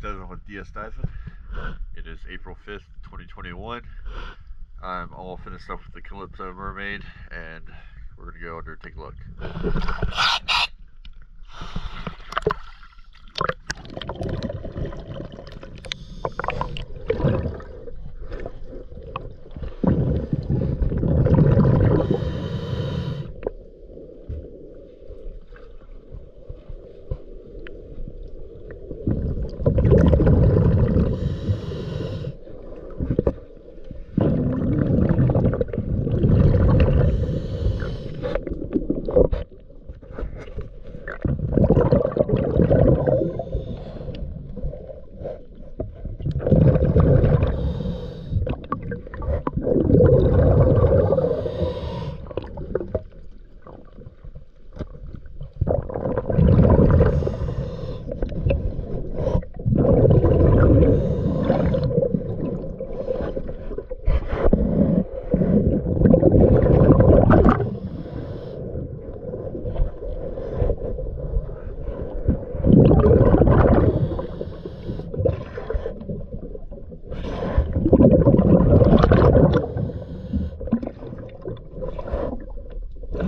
Devin with DS Diving. It is April 5th, 2021. I'm all finished up with the Calypso Mermaid, and we're going to go under and take a look. you